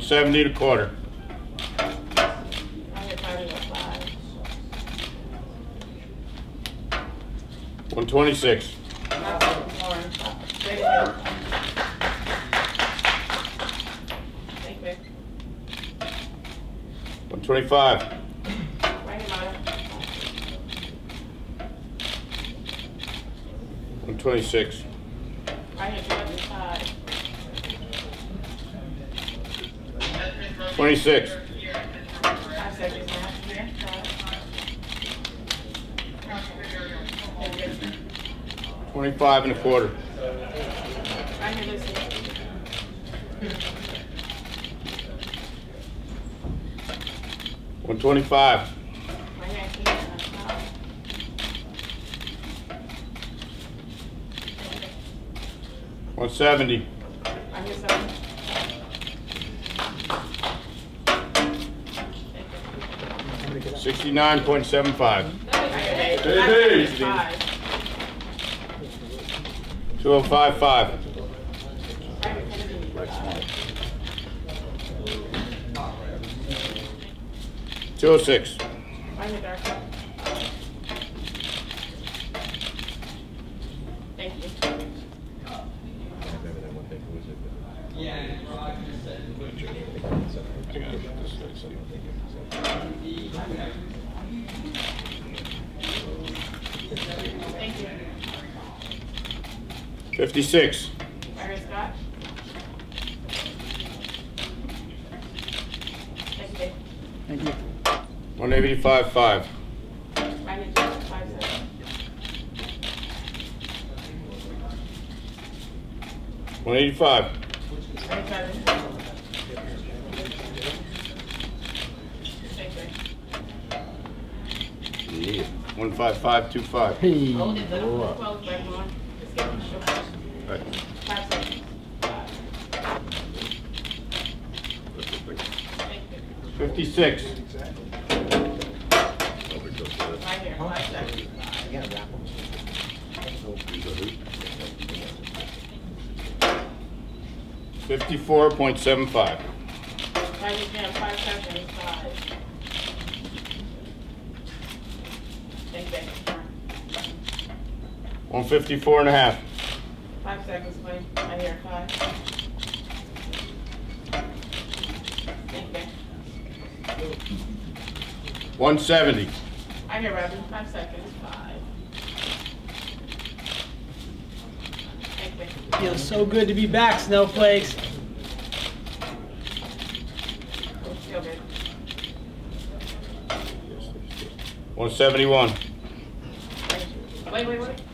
170 to quarter. One twenty six. One twenty five. One twenty six. 26. Twenty-five and a quarter. One twenty-five. One seventy. Sixty-nine point seven five. Two oh five five. Two oh six. Fifty-six. Here, Scott. Thank you, Thank you. One eighty-five five. Right here, five seconds. One eighty-five here, Kevin. Thank you. Yeah. One five five two five. Hey. Oh, Hold it, let him close, back on. Just give him a short. Right. Five seconds. Five. Thank you. Fifty-six. Right here, five seconds. Fifty-four point seven five. Right here, five seconds, five. 154 and a half. Five seconds, please. I hear five. One seventy. I hear Robin. Five seconds. Five. Feels so good to be back, Snowflakes. Good. 171. Wait, wait, wait.